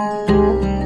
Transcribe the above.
嗯。